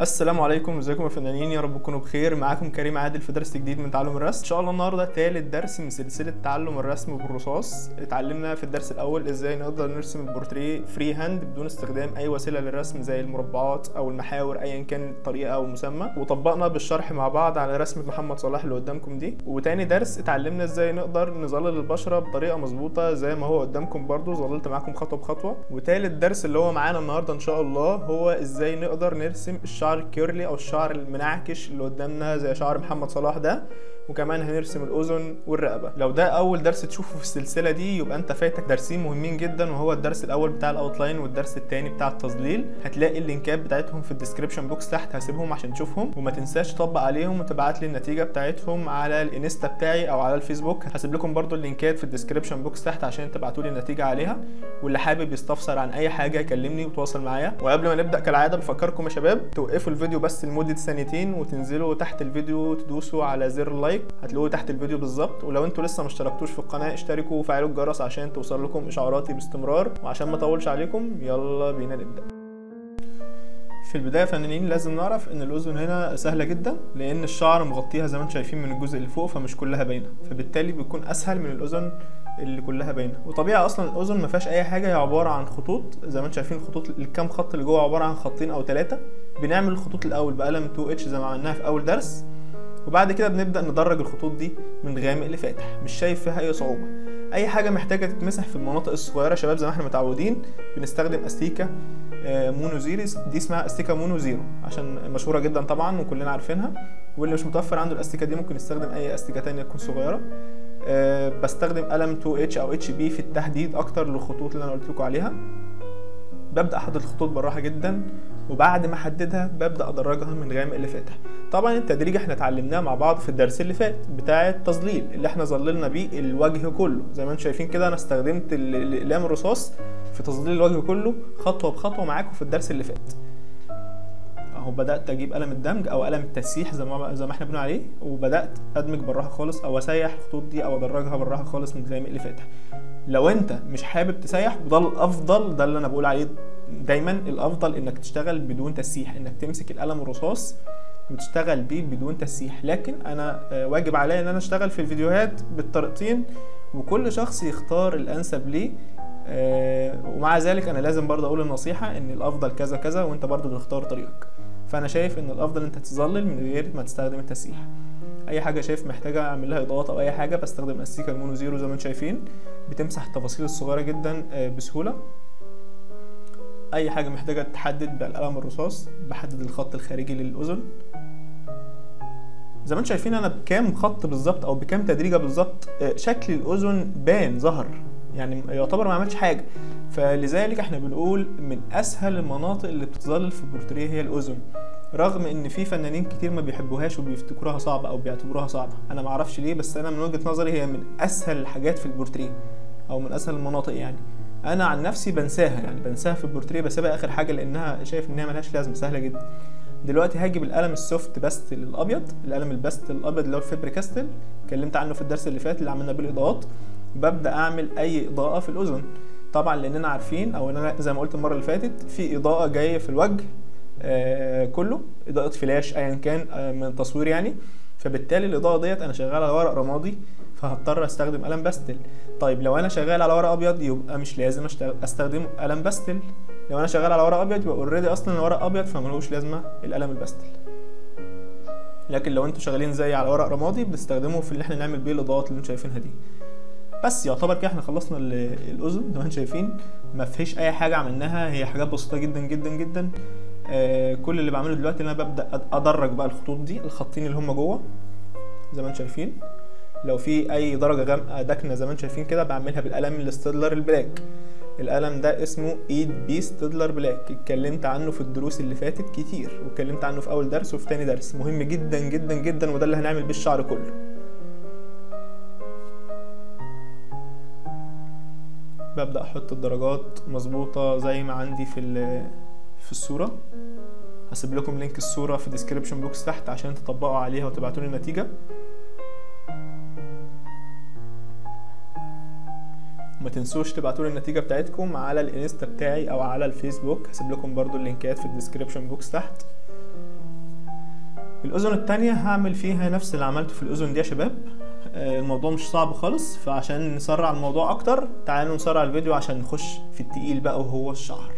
السلام عليكم ازيكم يا فنانين؟ يا رب تكونوا بخير. معاكم كريم عادل في درس جديد من تعلم الرسم. إن شاء الله النهارده تالت درس من سلسلة تعلم الرسم بالرصاص. اتعلمنا في الدرس الأول إزاي نقدر نرسم البورتريه free hand بدون استخدام أي وسيلة للرسم زي المربعات أو المحاور ايا كان الطريقة أو المسمى وطبقنا بالشرح مع بعض على رسمة محمد صلاح اللي قدامكم دي. وتاني درس اتعلمنا إزاي نقدر نظلل البشرة بطريقة مظبوطة زي ما هو قدامكم برضو. ظللت معاكم خطوة بخطوة. وتالت درس اللي هو معانا النهارده إن شاء الله هو إزاي نقدر نرسم الشعر ال curly أو الشعر المنعكش اللي قدامنا زي شعر محمد صلاح ده. وكمان هنرسم الأذن والرقبة. لو ده أول درس تشوفه في السلسلة دي يبقى أنت فايتك درسين مهمين جدا وهو الدرس الأول بتاع ال outline والدرس الثاني بتاع التظليل. هتلاقي اللينكات بتاعتهم في ال description box تحت هسيبهم عشان تشوفهم. وما تنساش تطبق عليهم وتبعت لي النتيجة بتاعتهم على الإنستا بتاعي أو على الفيسبوك. هسيب لكم برضو اللينكات في ال description box تحت عشان تبعتوا لي النتيجة عليها. واللي حابب يستفسر عن أي حاجة يكلمني وتواصل معايا. وقبل ما نبدأ كالعادة بفكركم يا شباب توقفوا الفيديو بس لمدة ثانيتين وتنزلوا تحت الفيديو تدوسوا على زر اللايك هتلاقوه تحت الفيديو بالظبط. ولو أنتوا لسه ما اشتركتوش في القناة اشتركوا وفعلوا الجرس عشان توصل لكم اشعاراتي باستمرار. وعشان ما اطولش عليكم يلا بينا نبدأ. في البداية فنانين لازم نعرف إن الأذن هنا سهلة جدا لأن الشعر مغطيها زي ما أنتم شايفين من الجزء اللي فوق فمش كلها باينة. فبالتالي بيكون أسهل من الأذن اللي كلها باينة. وطبيعي أصلا الأذن ما فيهاش أي حاجة هي عبارة عن خطوط. زي ما أنتم شايفين الخطوط الكام خط اللي جوه عبارة عن خطين أو ثلاثة بنعمل الخطوط الأول بقلم 2 H زي ما عملناها في أول درس. وبعد كده بنبدأ ندرج الخطوط دي من غامق لفاتح مش شايف فيها أي صعوبة. أي حاجة محتاجة تتمسح في المناطق الصغيرة شباب زي ما إحنا متعودين بنستخدم أستيكة مونو زيرو دي اسمها أستيكة مونو زيرو عشان مشهورة جدا طبعا وكلنا عارفينها. واللي مش متوفر عنده الأستيكة دي ممكن يستخدم أي أستيكة تانية تكون صغيرة. أه بستخدم قلم 2 H أو HB في التحديد أكتر للخطوط اللي أنا قلت لكم عليها. ببدأ احدد الخطوط بالراحة جدا. وبعد ما احددها ببدأ أدرجها من غامق لفاتح طبعا التدريج إحنا اتعلمناه مع بعض في الدرس اللي فات بتاع التظليل اللي إحنا ظللنا بيه الوجه كله. زي ما أنتم شايفين كده أنا استخدمت الاقلام الرصاص في تظليل الوجه كله خطوة بخطوة معاكم في الدرس اللي فات. أهو بدأت أجيب قلم الدمج أو قلم التسييح زي ما زي ما إحنا بنقول عليه وبدأت أدمج بالراحة خالص أو أسيح الخطوط دي أو أدرجها بالراحة خالص من غامق لفاتح لو أنت مش حابب تسيح وده الأفضل ده اللي أنا بقول عليه دايما الأفضل إنك تشتغل بدون تسييح إنك تمسك القلم الرصاص وتشتغل بيه بدون تسييح لكن أنا واجب عليا إن أنا أشتغل في الفيديوهات بالطريقتين وكل شخص يختار الأنسب ليه. ومع ذلك أنا لازم برضه أقول النصيحة إن الأفضل كذا كذا وأنت برضه تختار طريقك. فأنا شايف إن الأفضل أنت تظلل من غير ما تستخدم التسييح أي حاجة شايف محتاجة اعمل لها إضاءات أو أي حاجة بستخدم استيكه المونو زيرو زي ما أنتم شايفين. بتمسح التفاصيل الصغيرة جدا بسهولة. أي حاجة محتاجة تحدد بالقلم الرصاص بحدد الخط الخارجي للأذن. زي ما أنتم شايفين أنا بكام خط بالظبط أو بكام تدريجة بالظبط شكل الأذن بان ظهر. يعني يعتبر ما عملش حاجة. فلذلك إحنا بنقول من أسهل المناطق اللي بتتظلل في البورترية هي الأذن. رغم إن في فنانين كتير ما بيحبوهاش وبيفتكروها صعبة أو بيعتبروها صعبة. أنا ما أعرفش ليه بس أنا من وجهة نظري هي من أسهل الحاجات في البورترية أو من أسهل المناطق يعني. أنا عن نفسي بنساها يعني بنساها في البورتريه بسيبها آخر حاجة لأنها شايف انها ملهاش لازمة سهلة جدا. دلوقتي هاجي بالقلم ال soft pastel الابيض القلم الباستل الأبيض اللي هو الفابر كاستل اتكلمت عنه في الدرس اللي فات اللي عملنا بيه الإضاءات. ببدأ أعمل أي إضاءة في الأذن. طبعا لأننا عارفين أو أنا زي ما قلت المرة اللي فاتت في إضاءة جاية في الوجه آه كله إضاءة فلاش ايا كان آه من التصوير يعني. فبالتالي الإضاءة ديت أنا شغال على ورق رمادي. فهضطر أستخدم قلم باستل طيب لو أنا شغال على ورق أبيض يبقى مش لازم أستخدم قلم باستل لو أنا شغال على ورق أبيض يبقى already أصلا الورق أبيض فملوش لازمة القلم الباستل لكن لو أنتوا شغالين زي على ورق رمادي بنستخدمه في اللي إحنا نعمل بيه الإضاءات اللي أنتوا شايفينها دي. بس يعتبر كده إحنا خلصنا الأذن زي ما أنتم شايفين. ما فيش أي حاجة عملناها. هي حاجات بسيطة جدا جدا جدا. آه كل اللي بعمله دلوقتي إن أنا ببدأ أدرج بقى الخطوط دي الخطين اللي هم جوه زي ما أنتم شايفين. لو في أي درجة غامقه داكنه زي ما أنتم شايفين كده بعملها بالقلم الستيدلر ال black القلم ده اسمه 8B ستيدلر black. اتكلمت عنه في الدروس اللي فاتت كتير واتكلمت عنه في أول درس وفي تاني درس. مهم جدا جدا جدا وده اللي هنعمل بيه الشعر كله. ببدأ أحط الدرجات مظبوطة زي ما عندي في في الصورة. هسيب لكم link الصورة في ال description box تحت عشان تطبقوا عليها وتبعتوا لي النتيجه ما تنسوش تبعتوا لي النتيجة بتاعتكم على الانستا بتاعي أو على الفيسبوك. هسيب لكم برضو اللينكات في ال description box تحت. الأذن التانية هعمل فيها نفس اللي عملته في الأذن دي يا شباب. آه، الموضوع مش صعب خالص فعشان نسرع الموضوع أكتر تعالوا نسرع الفيديو عشان نخش في التقيل بقى وهو الشعر.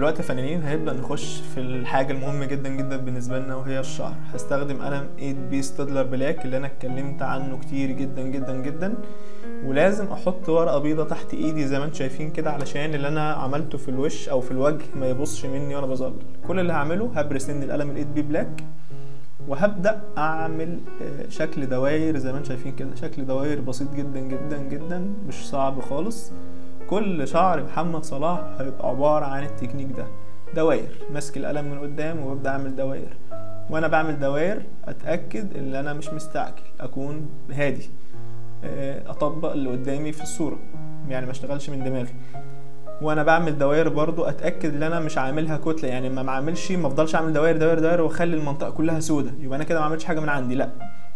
دلوقتي فنانين هنبدأ نخش في الحاجة المهمة جدا جدا بالنسبة لنا وهي الشعر. هستخدم قلم 8 B ستادلر black اللي أنا اتكلمت عنه كتير جدا جدا جدا. ولازم أحط ورقة بيضة تحت إيدي زي ما أنتم شايفين كده علشان اللي أنا عملته في الوش أو في الوجه ما يبوظش مني وأنا بظلل كل اللي هعمله همسك القلم ال 8 B black وهبدأ أعمل آه، شكل دواير زي ما أنتم شايفين كده. شكل دواير بسيط جدا جدا جدا مش صعب خالص. كل شعر محمد صلاح هيبقى عبارة عن التكنيك ده. دواير ماسك القلم من قدام وببدأ أعمل دواير وأنا بعمل دواير أتأكد إن أنا مش مستعجل. أكون هادي. آه، أطبق اللي قدامي في الصورة. يعني ما أشتغلش من دماغي. وأنا بعمل دواير برضو أتأكد إن أنا مش عاملها كتلة. يعني ما بعملش ما أفضلش أعمل دواير دواير دواير وأخلي المنطقة كلها سودة. يبقى أنا كده ما عملتش حاجة من عندي. لأ.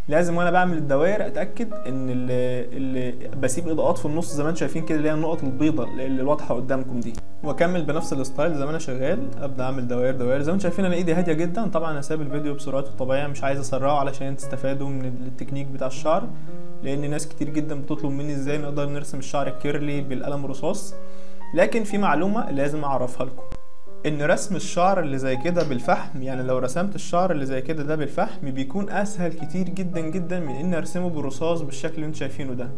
لازم وأنا بعمل الدوائر اتاكد ان اللي, اللي بسيب اضاءات في النص زي ما أنتم شايفين كده اللي هي النقط البيضاء اللي واضحه قدامكم دي. واكمل بنفس ال style زي ما أنا شغال ابدأ اعمل دوائر دوائر. زي ما أنتم شايفين أنا ايدي هادية جدا. طبعا أنا سايب الفيديو بسرعته الطبيعية مش عايز اسرعه علشان تستفادوا من التكنيك بتاع الشعر لأن ناس كتير جدا بتطلب مني إزاي نقدر نرسم الشعر ال curly بالقلم الرصاص. لكن في معلومة لازم أعرفها لكم. إن رسم الشعر اللي زي كده بالفحم يعني لو رسمت الشعر اللي زي كده ده بالفحم بيكون أسهل كتير جدا جدا من إن أرسمه بالرصاص بالشكل اللي أنتوا شايفينه ده.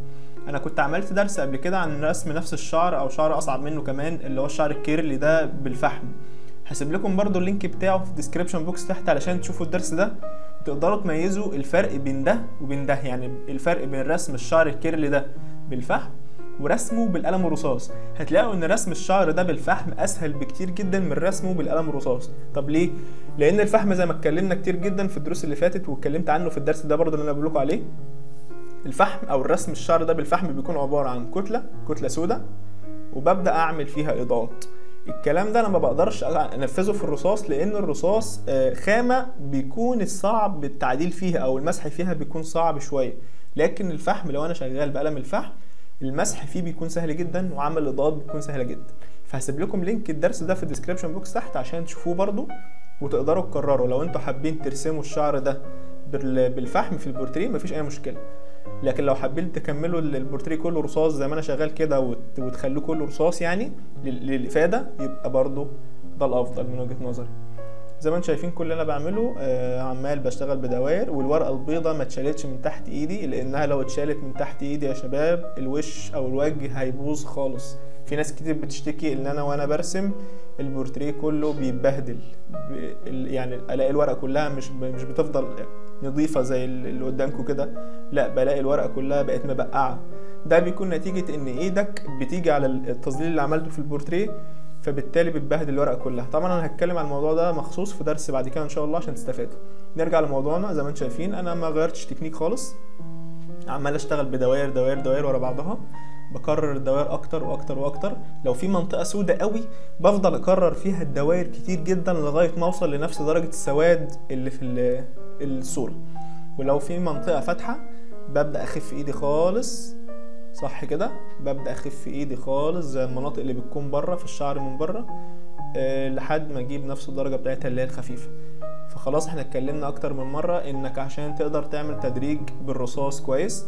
أنا كنت عملت درس قبل كده عن رسم نفس الشعر أو شعر أصعب منه كمان اللي هو الشعر ال curly ده بالفحم. هسيب لكم برضو ال link بتاعه في ال description box تحت علشان تشوفوا الدرس ده. تقدروا تميزوا الفرق بين ده وبين ده يعني الفرق بين رسم الشعر ال curly ده بالفحم ورسمه بالقلم الرصاص. هتلاقوا إن رسم الشعر ده بالفحم أسهل بكتير جدا من رسمه بالقلم الرصاص. طب ليه؟ لأن الفحم زي ما اتكلمنا كتير جدا في الدروس اللي فاتت واتكلمت عنه في الدرس ده برضه اللي أنا بقول لكم عليه. الفحم أو الرسم الشعر ده بالفحم بيكون عبارة عن كتلة كتلة سوداء وببدأ أعمل فيها إضاءات. الكلام ده أنا ما بقدرش أنفذه في الرصاص لأن الرصاص آه، خامة بيكون الصعب التعديل فيها أو المسح فيها بيكون صعب شوية. لكن الفحم لو أنا شغال بقلم الفحم المسح فيه بيكون سهل جدا وعمل الاضاءات بتكون سهلة جدا. فهسيب لكم link الدرس ده في ال description box تحت عشان تشوفوه برضو وتقدروا تكرروا. لو أنتوا حابين ترسموا الشعر ده بالفحم في البورتريه مفيش أي مشكلة. لكن لو حابين تكملوا البورتريه كله رصاص زي ما أنا شغال كده وتخلوه كله رصاص يعني للإفادة يبقى برضو ده الأفضل من وجهة نظري. زي ما أنتم شايفين كل اللي أنا بعمله آه عمال بشتغل بدوائر والورقة البيضه ما اتشالتش من تحت ايدي لأنها لو اتشالت من تحت ايدي يا شباب الوش أو الوجه هيبوظ خالص. في ناس كتير بتشتكي إن أنا وأنا برسم البورتريه كله بيتبهدل. يعني ألاقي الورقة كلها مش مش بتفضل نظيفة زي اللي قدامكم كده. لا بلاقي الورقة كلها بقت مبقعة. ده بيكون نتيجة إن إيدك بتيجي على التظليل اللي عملته في البورتريه فبالتالي بتبهدل الورقة كلها. طبعا أنا هتكلم عن الموضوع ده مخصوص في درس بعد كده إن شاء الله عشان تستفادوا. نرجع لموضوعنا زي ما أنتم شايفين أنا ما غيرتش تكنيك خالص. عمال أشتغل بدوائر دوائر دوائر ورا بعضها. بكرر الدوائر أكتر وأكتر وأكتر. لو في منطقة سودة قوي بفضل أكرر فيها الدوائر كتير جدا لغاية ما أوصل لنفس درجة السواد اللي في الصورة. ولو في منطقة فاتحة ببدأ أخف إيدي خالص. صح كده؟ ببدأ أخف إيدي خالص زي المناطق اللي بتكون بره في الشعر من بره أه لحد ما أجيب نفس الدرجة بتاعتها اللي هي الخفيفة. فخلاص إحنا اتكلمنا أكتر من مرة إنك عشان تقدر تعمل تدريج بالرصاص كويس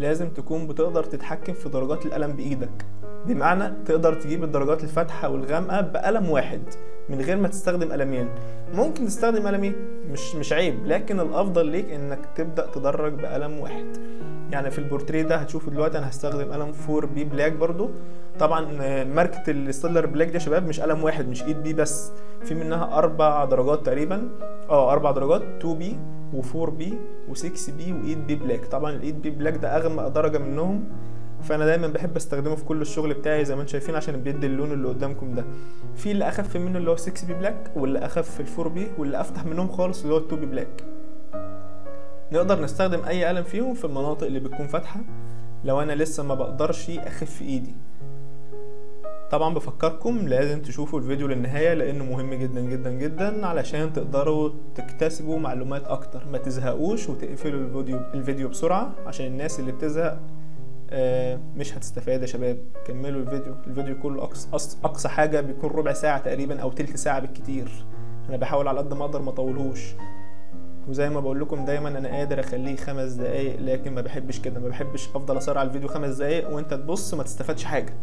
لازم تكون بتقدر تتحكم في درجات القلم بإيدك. بمعنى تقدر تجيب الدرجات الفاتحة والغامقة بقلم واحد من غير ما تستخدم قلمين. ممكن تستخدم قلمين مش مش عيب لكن الأفضل ليك إنك تبدأ تدرج بقلم واحد. يعني في البورتريه ده هتشوفوا دلوقتي أنا هستخدم قلم 4 B black برضو. طبعا ماركة ال Staedtler black دي يا شباب مش قلم واحد مش eight B بس. في منها أربع درجات تقريبا. آه أربع درجات 2 B و4 B و6 B و eight B black. طبعا ال eight B black ده أغمق درجة منهم. فأنا دايما بحب أستخدمه في كل الشغل بتاعي زي ما أنتم شايفين عشان بيدي اللون اللي قدامكم ده. في اللي أخف منه اللي هو 6 B black واللي أخف ال4 B واللي أفتح منهم خالص اللي هو 2 B black. نقدر نستخدم أي قلم فيهم في المناطق اللي بتكون فاتحة. لو أنا لسه ما بقدرش أخف إيدي. طبعا بفكركم لازم تشوفوا الفيديو للنهاية لأنه مهم جدا جدا جدا علشان تقدروا تكتسبوا معلومات أكتر. ما تزهقوش وتقفلوا الفيديو الفيديو بسرعة عشان الناس اللي بتزهق آه، مش هتستفاد يا شباب. كملوا الفيديو. الفيديو كله اقصى أقصى حاجة بيكون ربع ساعة تقريبا أو تلت ساعة بالكتير. أنا بحاول على قد ما أقدر ما أطولهوش. وزي ما بقول لكم دايما أنا قادر أخليه خمس دقايق لكن ما بحبش كده ما بحبش أفضل أسرع الفيديو خمس دقايق وأنت تبص ما تستفادش حاجة.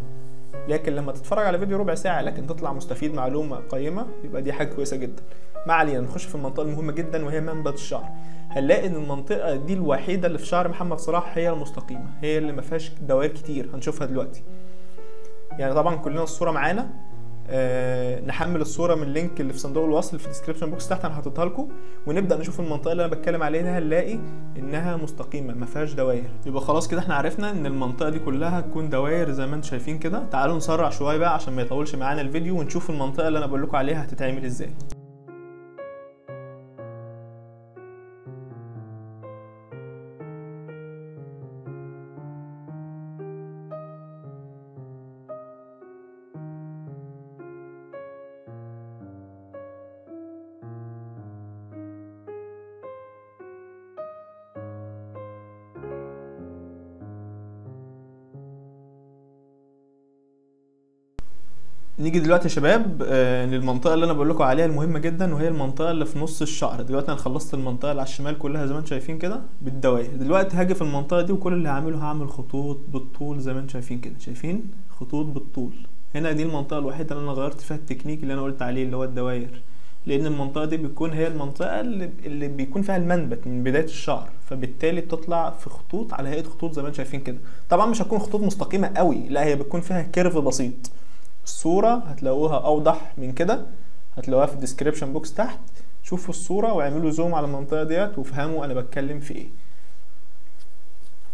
لكن لما تتفرج على فيديو ربع ساعة لكن تطلع مستفيد معلومة قيمة يبقى دي حاجة كويسة جدا. ما علينا نخش في المنطقة المهمة جدا وهي منبت الشعر. هنلاقي إن المنطقة دي الوحيدة اللي في شعر محمد صلاح هي المستقيمة هي اللي ما فيهاش دوائر كتير هنشوفها دلوقتي. يعني طبعا كلنا الصورة معانا. آه نحمل الصورة من ال link اللي في صندوق الوصف في ال description box تحت أنا حاططها لكم. ونبدأ نشوف المنطقة اللي أنا بتكلم عليها هنلاقي إنها مستقيمة ما فيهاش دوائر. يبقى خلاص كده إحنا عرفنا إن المنطقة دي كلها هتكون دوائر زي ما أنتم شايفين كده. تعالوا نسرع شوية بقى عشان ما يطولش معانا الفيديو ونشوف المنطقة اللي أنا بقول لكم عليها هتتعمل إزاي. نيجي دلوقتي يا شباب آه، للمنطقة اللي أنا بقول لكم عليها المهمة جدا وهي المنطقة اللي في نص الشعر. دلوقتي أنا خلصت المنطقة اللي على الشمال كلها زي ما أنتم شايفين كده بالدوائر. دلوقتي هاجي في المنطقة دي وكل اللي هعمله هعمل خطوط بالطول زي ما أنتم شايفين كده. شايفين؟ خطوط بالطول. هنا دي المنطقة الوحيدة اللي أنا غيرت فيها التكنيك اللي أنا قلت عليه اللي هو الدوائر. لأن المنطقة دي بتكون هي المنطقة اللي, اللي بيكون فيها المنبت من بداية الشعر فبالتالي بتطلع في خطوط على هيئة خطوط زي ما أنتم شايفين كده. طبعا مش هتكون خطوط مستقيمة قوي لا هي بتكون فيها curve بسيط. الصورة هتلاقوها أوضح من كده. هتلاقوها في ال description box تحت. شوفوا الصورة واعملوا zoom على المنطقة ديت وافهموا أنا بتكلم في إيه.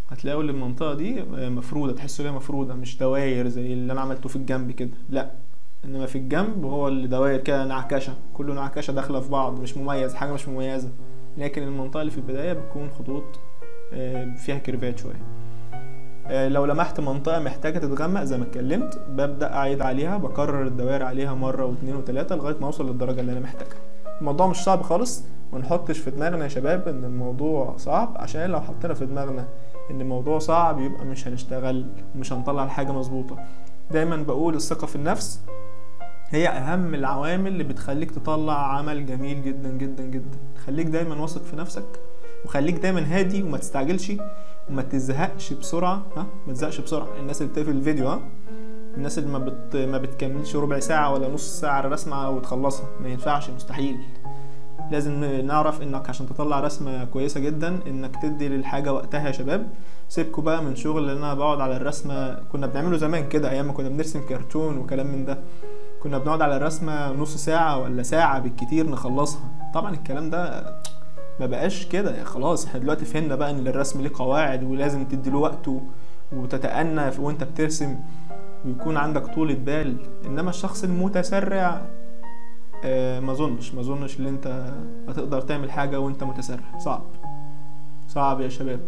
هتلاقوا المنطقة دي مفرودة تحسوا ليها مفرودة مش دواير زي اللي أنا عملته في الجنب كده. لأ إنما في الجنب هو اللي دواير كده نعكشة. كله نعكشة داخلة في بعض مش مميز حاجة مش مميزة. لكن المنطقة اللي في البداية بتكون خطوط آه، فيها كيرفات شوية. آه، لو لمحت منطقة محتاجة تتغمق زي ما اتكلمت ببدأ أعيد عليها بكرر الدوائر عليها مرة واثنين وثلاثة لغاية ما أوصل للدرجة اللي أنا محتاجها. الموضوع مش صعب خالص ونحطش في دماغنا يا شباب إن الموضوع صعب عشان لو حطينا في دماغنا إن الموضوع صعب يبقى مش هنشتغل ومش هنطلع الحاجة مظبوطة. دايما بقول الثقة في النفس هي أهم العوامل اللي بتخليك تطلع عمل جميل جدا جدا جدا. خليك دايما واثق في نفسك وخليك دايما هادي وما تستعجلش. وما تزهقش بسرعة ها؟ ما تزهقش بسرعة. الناس اللي بتقفل الفيديو ها؟ الناس اللي ما بت... ما بتكملش ربع ساعة ولا نص ساعة على رسمة وتخلصها. ما ينفعش مستحيل. لازم نعرف إنك عشان تطلع رسمة كويسة جدا إنك تدي للحاجة وقتها يا شباب. سيبكوا بقى من شغل اللي أنا بقعد على الرسمة. كنا بنعمله زمان كده أيام ما كنا بنرسم كرتون وكلام من ده. كنا بنقعد على الرسمة نص ساعة ولا ساعة بالكتير نخلصها. طبعا الكلام ده ما بقاش كده. يعني خلاص إحنا دلوقتي فهمنا بقى إن الرسم ليه قواعد ولازم تديله وقته وتتأنى وأنت بترسم ويكون عندك طولة بال إنما الشخص المتسرع آه ما أظنش ما أظنش إن أنت هتقدر تعمل حاجة وأنت متسرع. صعب. صعب يا شباب.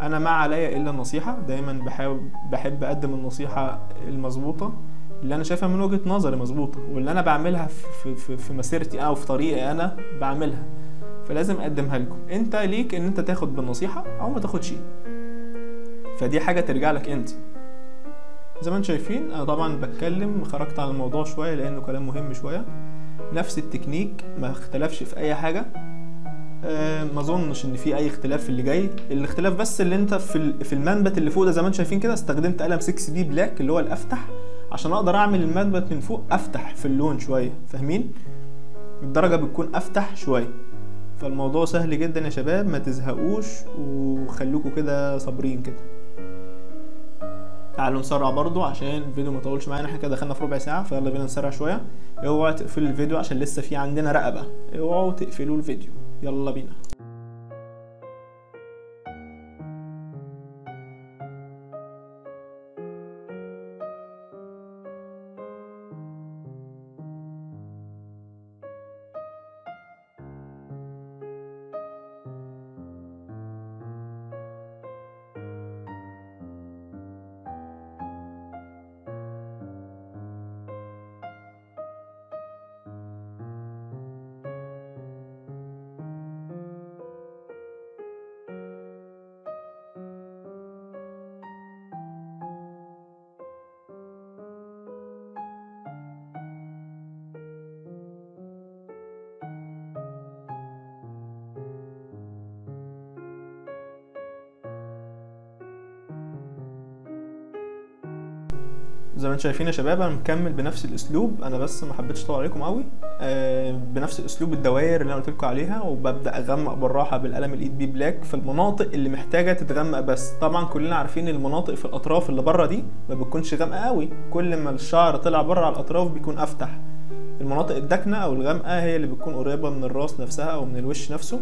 أنا ما عليا إلا النصيحة. دايما بحاول بحب أقدم النصيحة المظبوطة. اللي أنا شايفها من وجهة نظري مظبوطة. واللي أنا بعملها في, في, في مسيرتي أو في طريقي أنا بعملها. فلازم أقدمها لكم. أنت ليك إن أنت تاخد بالنصيحة أو ما تاخدش. فدي حاجة ترجع لك أنت. زي ما أنتم شايفين أنا طبعا بتكلم خرجت عن الموضوع شوية لأنه كلام مهم شوية. نفس التكنيك ما اختلفش في أي حاجة. أه ما أظنش إن في أي اختلاف في اللي جاي. الاختلاف بس اللي أنت في في المنبت اللي فوق ده زي ما أنتم شايفين كده استخدمت قلم 6 B black اللي هو الأفتح. عشان أقدر أعمل المنبت من فوق أفتح في اللون شوية فاهمين؟ الدرجة بتكون أفتح شوية. فالموضوع سهل جدا يا شباب ما تزهقوش وخلوكوا كده صابرين كده. تعالوا نسرع برضو عشان الفيديو ما يطولش معانا إحنا كده دخلنا في ربع ساعة فيلا بينا نسرع شوية. اوعوا تقفلوا الفيديو عشان لسه في عندنا رقبة. اوعوا تقفلوا الفيديو. يلا بينا. زي ما أنتم شايفين يا شباب أنا مكمل بنفس الأسلوب. أنا بس ما حبيتش اطول عليكم قوي آه بنفس الأسلوب الدوائر اللي أنا قلت لكم عليها وببدأ أغمق بالراحة بالقلم ال eight B black في المناطق اللي محتاجة تتغمق. بس طبعا كلنا عارفين المناطق في الأطراف اللي بره دي ما بتكونش غامقة قوي كل ما الشعر طلع بره على الأطراف بيكون أفتح. المناطق الداكنة أو الغامقة هي اللي بتكون قريبة من الراس نفسها أو من الوش نفسه.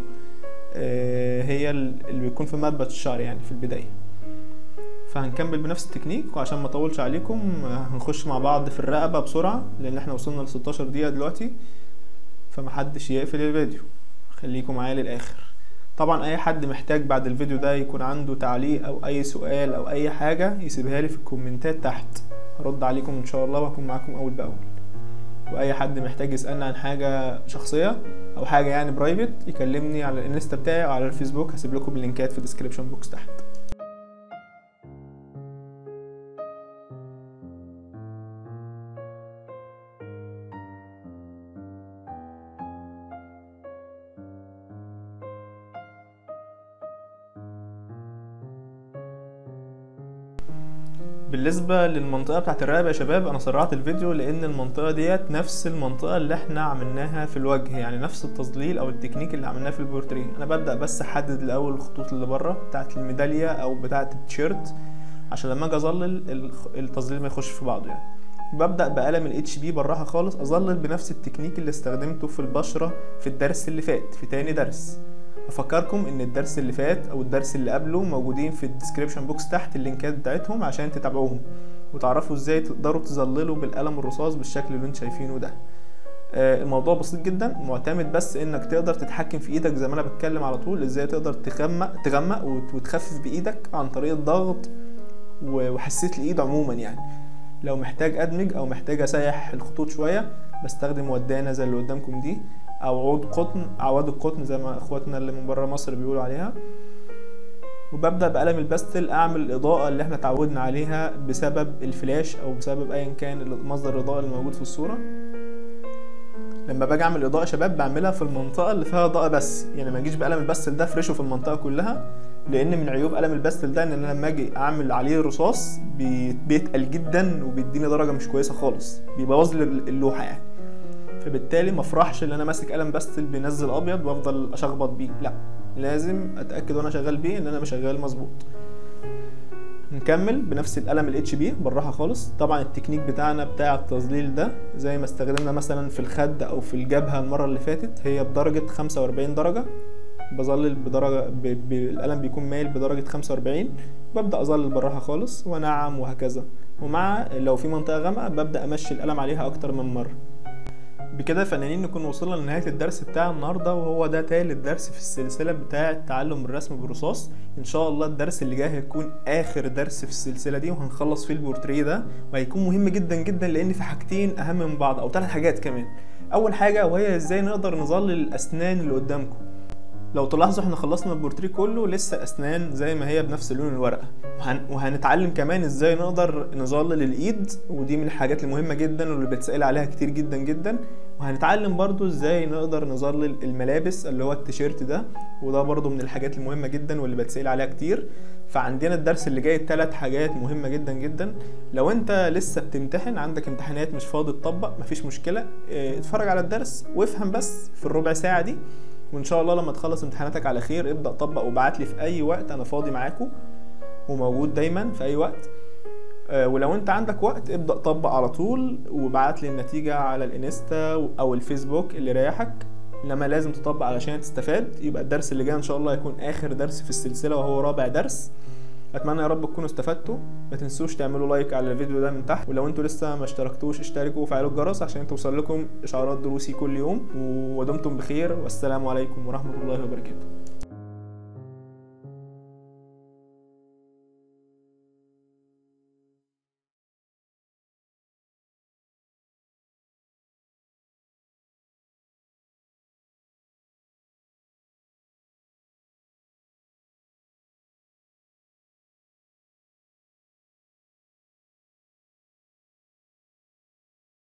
آه هي اللي بيكون في منبت الشعر يعني في البداية. فهنكمل بنفس التكنيك وعشان ما أطولش عليكم هنخش مع بعض في الرقبة بسرعة لأن إحنا وصلنا ل 16 دقيقة دلوقتي فمحدش يقفل الفيديو. خليكم معايا للآخر. طبعا أي حد محتاج بعد الفيديو ده يكون عنده تعليق أو أي سؤال أو أي حاجة يسيبها لي في الكومنتات تحت. هرد عليكم إن شاء الله وهكون معاكم أول بأول. وأي حد محتاج يسالني عن حاجة شخصية أو حاجة يعني private يكلمني على الإنستا بتاعي أو على الفيسبوك هسيب لكم اللينكات في ال description box تحت. بالنسبة للمنطقة بتاعت الرقبة يا شباب أنا سرعت الفيديو لأن المنطقة ديت نفس المنطقة اللي إحنا عملناها في الوجه يعني نفس التظليل أو التكنيك اللي عملناه في البورتريه. أنا ببدأ بس أحدد الأول الخطوط اللي بره بتاعت الميدالية أو بتاعت التيشيرت عشان لما أجي أظلل التظليل ما يخش في بعضه يعني. ببدأ بقلم ال HB بالراحة خالص أظلل بنفس التكنيك اللي استخدمته في البشرة في الدرس اللي فات في تاني درس. أفكركم إن الدرس اللي فات أو الدرس اللي قبله موجودين في ال description box تحت اللينكات بتاعتهم عشان تتابعوهم. وتعرفوا إزاي تقدروا تظللوا بالقلم الرصاص بالشكل اللي أنتم شايفينه ده. الموضوع بسيط جدا. معتمد بس إنك تقدر تتحكم في إيدك زي ما أنا بتكلم على طول. إزاي تقدر تغمق تغمق وتخفف بإيدك عن طريق الضغط وحسيت الإيد عموما يعني. لو محتاج أدمج أو محتاج أسيح الخطوط شوية بستخدم ودانة زي اللي قدامكم دي. أو عود قطن عواد القطن زي ما إخواتنا اللي من بره مصر بيقولوا عليها. وببدأ بقلم الباستل أعمل الإضاءة اللي إحنا اتعودنا عليها بسبب الفلاش أو بسبب ايا كان مصدر الإضاءة اللي موجود في الصورة. لما باجي أعمل إضاءة شباب بعملها في المنطقة اللي فيها إضاءة بس. يعني ما أجيش بقلم الباستل ده فرشه في المنطقة كلها لأن من عيوب قلم الباستل ده إن أنا لما أجي أعمل عليه رصاص بيتقل جدا وبيديني درجة مش كويسة خالص. بيبوظ اللوحة يعني. فبالتالي ما افرحش ان أنا ماسك قلم باستل بينزل ابيض وافضل اشخبط بيه. لا لازم اتاكد وأنا شغال بيه ان أنا شغال مظبوط. نكمل بنفس القلم ال HB بالراحة خالص. طبعا التكنيك بتاعنا بتاع التظليل ده زي ما استخدمنا مثلا في الخد أو في الجبهة المرة اللي فاتت هي بدرجة 45 درجة. بظلل بدرجة ب... ب... القلم بيكون مايل بدرجة 45 ببدأ أظلل بالراحة خالص وأنعم وهكذا. ومع لو في منطقة غامقة ببدأ أمشي القلم عليها أكتر من مرة. بكده فنانين نكون وصلنا لنهاية الدرس بتاع النهاردة وهو ده تالت درس في السلسلة بتاعة تعلم الرسم بالرصاص. إن شاء الله الدرس اللي جاي هيكون آخر درس في السلسلة دي وهنخلص فيه البورتريه ده وهيكون مهم جدا جدا لأن في حاجتين أهم من بعض أو ثلاث حاجات كمان. أول حاجة وهي إزاي نقدر نظلل الأسنان اللي قدامكم؟ لو تلاحظوا إحنا خلصنا البورتريه كله لسه أسنان زي ما هي بنفس لون الورقه وهن... وهنتعلم كمان إزاي نقدر نظلل الايد ودي من الحاجات المهمة جدا واللي بتسأل عليها كتير جدا جدا. وهنتعلم برضو إزاي نقدر نظلل الملابس اللي هو التيشيرت ده وده برضو من الحاجات المهمة جدا واللي بتسأل عليها كتير. فعندنا الدرس اللي جاي ثلاث حاجات مهمة جدا جدا. لو أنت لسه بتمتحن عندك امتحانات مش فاضي تطبق مفيش مشكلة آه اتفرج على الدرس وافهم بس في الربع ساعة دي. وإن شاء الله لما تخلص امتحاناتك على خير ابدأ طبق وابعت لي في أي وقت أنا فاضي معاكم وموجود دايما في أي وقت. أه ولو أنت عندك وقت ابدأ طبق على طول وابعت لي النتيجة على الإنستا أو الفيسبوك اللي يريحك. إنما لازم تطبق علشان تستفاد. يبقى الدرس اللي جاي إن شاء الله هيكون آخر درس في السلسلة وهو رابع درس. أتمنى يا رب تكونوا استفدتوا. ما تنسوش تعملوا لايك على الفيديو ده من تحت. ولو أنتوا لسه ما اشتركتوش اشتركوا وفعلوا الجرس عشان توصل لكم إشعارات دروسي كل يوم. ودمتم بخير. والسلام عليكم ورحمة الله وبركاته.